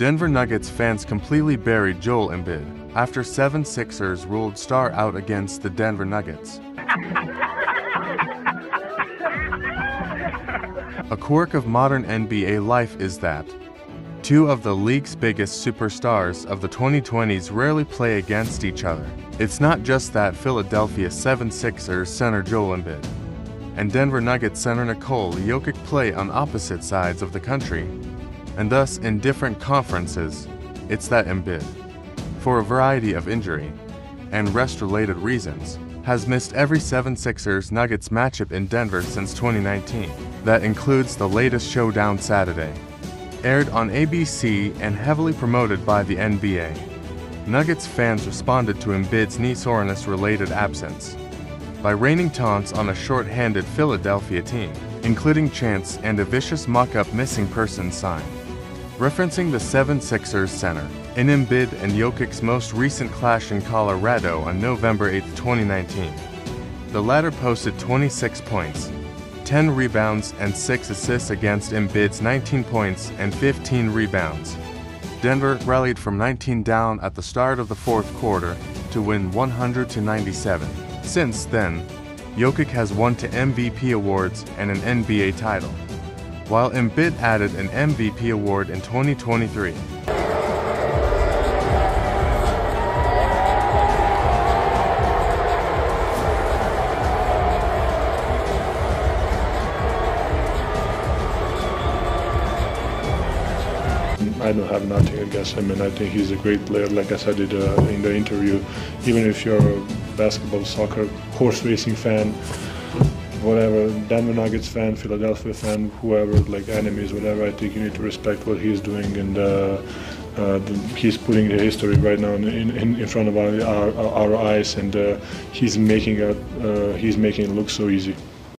Denver Nuggets fans completely buried Joel Embiid after seven Sixers ruled star out against the Denver Nuggets. A quirk of modern NBA life is that two of the league's biggest superstars of the 2020s rarely play against each other. It's not just that Philadelphia 76ers center Joel Embiid and Denver Nuggets center Nikola Jokic play on opposite sides of the country, and thus in different conferences. It's that Embiid, for a variety of injury and rest-related reasons, has missed every 76ers Nuggets matchup in Denver since 2019. That includes the latest showdown Saturday. Aired on ABC and heavily promoted by the NBA. Nuggets fans responded to Embiid's knee soreness related absence by raining taunts on a short-handed Philadelphia team, including chants and a vicious mock-up missing person sign. Referencing the 76ers center, in Embiid and Jokic's most recent clash in Colorado on November 8, 2019. The latter posted 26 points, 10 rebounds, and 6 assists against Embiid's 19 points and 15 rebounds. Denver rallied from 19 down at the start of the fourth quarter to win 100 to 97. Since then, Jokic has won two MVP awards and an NBA title, while Embiid added an MVP award in 2023. I don't have nothing against him, and I think he's a great player. Like I said in the, in the interview, even if you're a basketball, soccer, horse racing fan, whatever, Denver Nuggets fan, Philadelphia fan, whoever, like enemies, whatever, I think you need to respect what he's doing, and uh, uh, the, he's putting the history right now in, in, in front of our, our, our eyes, and uh, he's making it uh, he's making it look so easy.